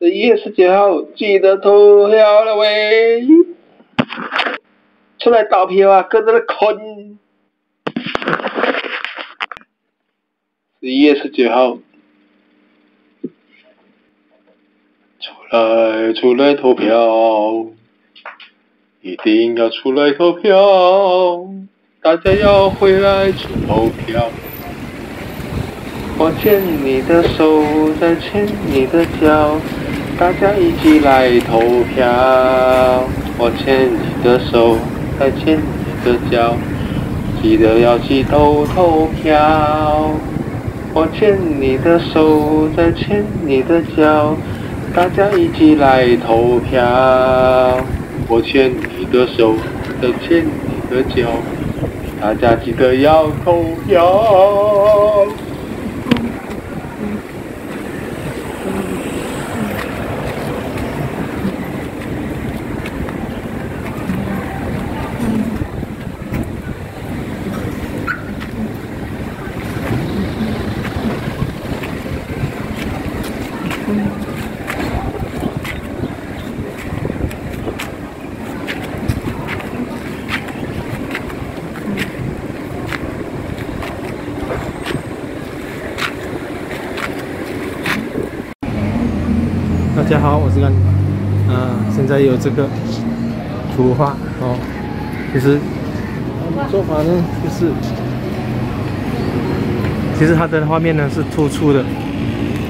十一月十九号，记得投票了喂！出来投票啊，搁这里困。十一月十九号，出来出来投票，一定要出来投票，大家要回来去投票。我牵你的手，再牵你的脚。大家一起来投票！我牵你的手，再牵你的脚，记得要记投投票。我牵你的手，再牵你的脚，大家一起来投票。我牵你的手，再牵你的脚，大家记得要投票。大家好，我是甘。嗯，现在有这个图画哦。其实做法呢，就是其实它的画面呢是突出的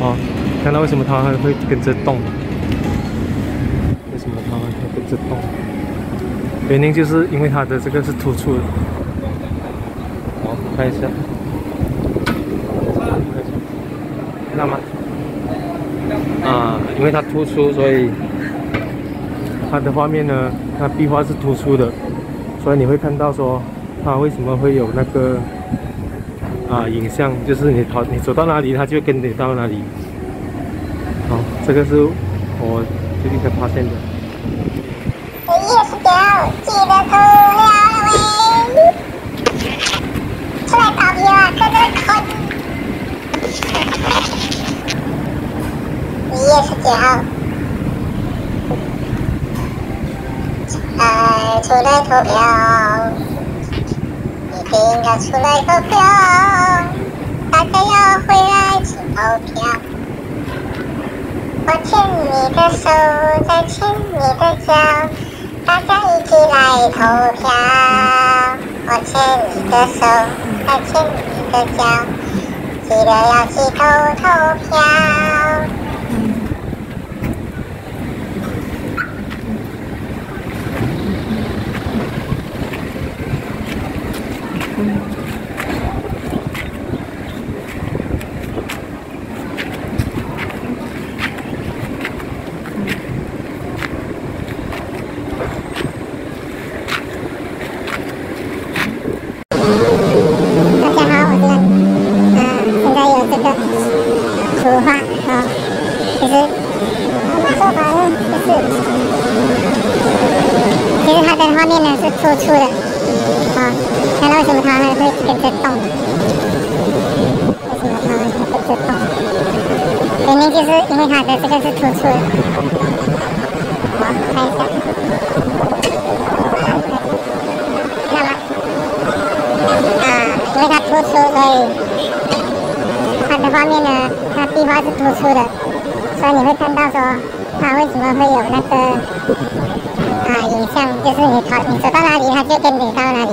哦。看到为什么它会跟着动？为什么它会跟着动？原因就是因为它的这个是突出的。好，看一下。因为它突出，所以它的画面呢，它壁画是突出的，所以你会看到说它为什么会有那个啊影像，就是你跑你走到哪里，它就跟你到哪里。好，这个是我最近才发现的。大家出来投票，一定要出来投票。大家要回来去投票。我牵你的手，再牵你的脚，大家一起来投票。我牵你的手，再牵你的脚，记得要去投投票。大家好，我是嗯，现在有这个图画，好，其实说白了就是，其实它的画面呢是突出的，好，看到什么？跟着动，为什么它会跟着动？原因就是因为它的这个是突出的，好，看一下，看到啊，因为它突出，所以它的画面呢，它地方是突出的，所以你会看到说，它为什么会有那个啊影像，就是你走，你走到哪里，它就跟你到哪里。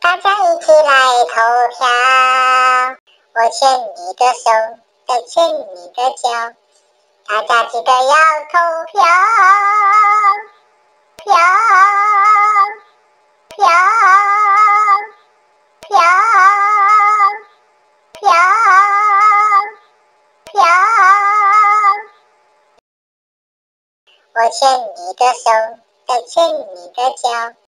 大家一起来投票！我牵你的手，再牵你的脚，大家记得要投票，票，票，票，票，票。我牵你的手，再牵你的脚。